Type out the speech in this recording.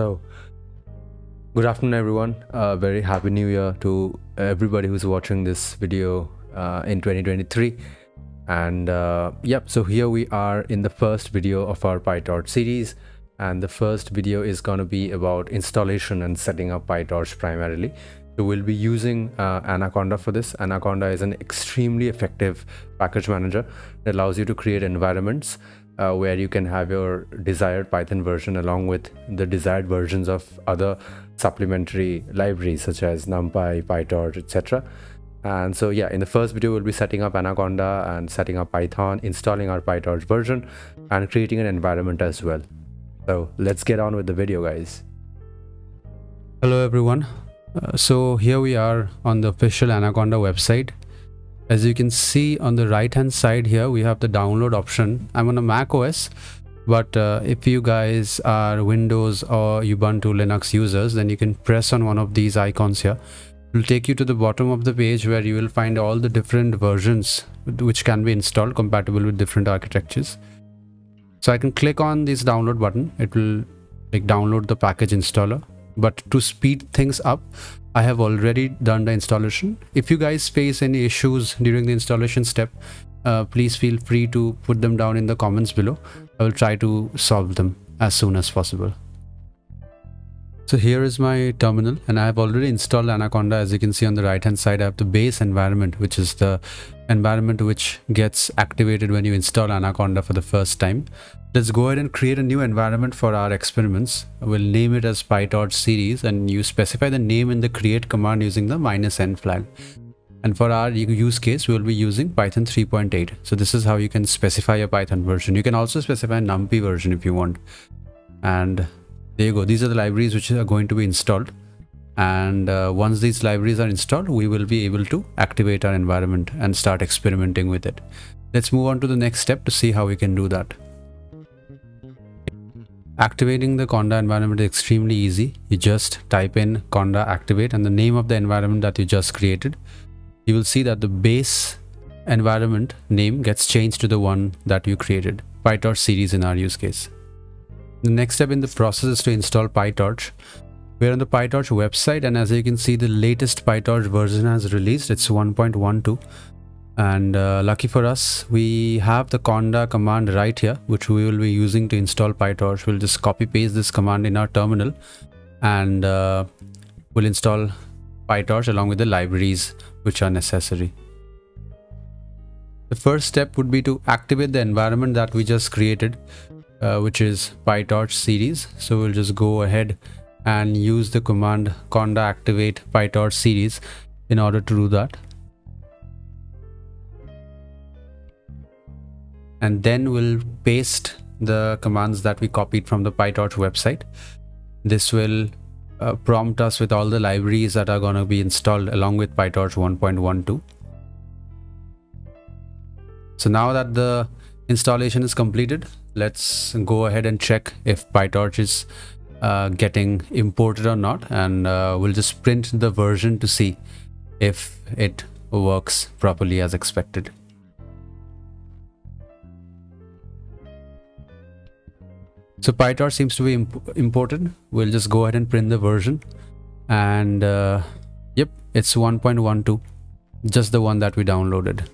So, good afternoon, everyone. Uh, very happy new year to everybody who's watching this video uh, in 2023. And uh, yep, so here we are in the first video of our PyTorch series. And the first video is going to be about installation and setting up PyTorch primarily. So we'll be using uh, Anaconda for this. Anaconda is an extremely effective package manager that allows you to create environments uh, where you can have your desired Python version along with the desired versions of other supplementary libraries such as NumPy, PyTorch, etc. And so yeah, in the first video, we'll be setting up Anaconda and setting up Python, installing our PyTorch version and creating an environment as well. So let's get on with the video guys. Hello everyone. Uh, so here we are on the official Anaconda website as you can see on the right hand side here we have the download option. I'm on a mac os but uh, if you guys are windows or ubuntu linux users then you can press on one of these icons here. It will take you to the bottom of the page where you will find all the different versions which can be installed compatible with different architectures. So i can click on this download button. It will like download the package installer but to speed things up I have already done the installation. If you guys face any issues during the installation step, uh, please feel free to put them down in the comments below. I will try to solve them as soon as possible. So here is my terminal and I have already installed Anaconda. As you can see on the right hand side, I have the base environment, which is the environment which gets activated when you install Anaconda for the first time. Let's go ahead and create a new environment for our experiments. We'll name it as PyTorch series and you specify the name in the create command using the minus n flag. And for our use case, we will be using Python 3.8. So this is how you can specify a Python version. You can also specify a NumPy version if you want. And there you go. These are the libraries which are going to be installed. And uh, once these libraries are installed, we will be able to activate our environment and start experimenting with it. Let's move on to the next step to see how we can do that. Activating the Conda environment is extremely easy. You just type in Conda activate and the name of the environment that you just created. You will see that the base environment name gets changed to the one that you created, PyTorch series in our use case. The next step in the process is to install PyTorch. We're on the PyTorch website and as you can see the latest PyTorch version has released, it's 1.12 and uh, lucky for us we have the conda command right here which we will be using to install pytorch. We'll just copy paste this command in our terminal and uh, we'll install pytorch along with the libraries which are necessary. The first step would be to activate the environment that we just created uh, which is pytorch series so we'll just go ahead and use the command conda activate pytorch series in order to do that and then we'll paste the commands that we copied from the PyTorch website. This will uh, prompt us with all the libraries that are going to be installed along with PyTorch 1.12. So now that the installation is completed, let's go ahead and check if PyTorch is uh, getting imported or not and uh, we'll just print the version to see if it works properly as expected. So PyTorch seems to be imp imported. We'll just go ahead and print the version. And uh, yep, it's 1.12, just the one that we downloaded.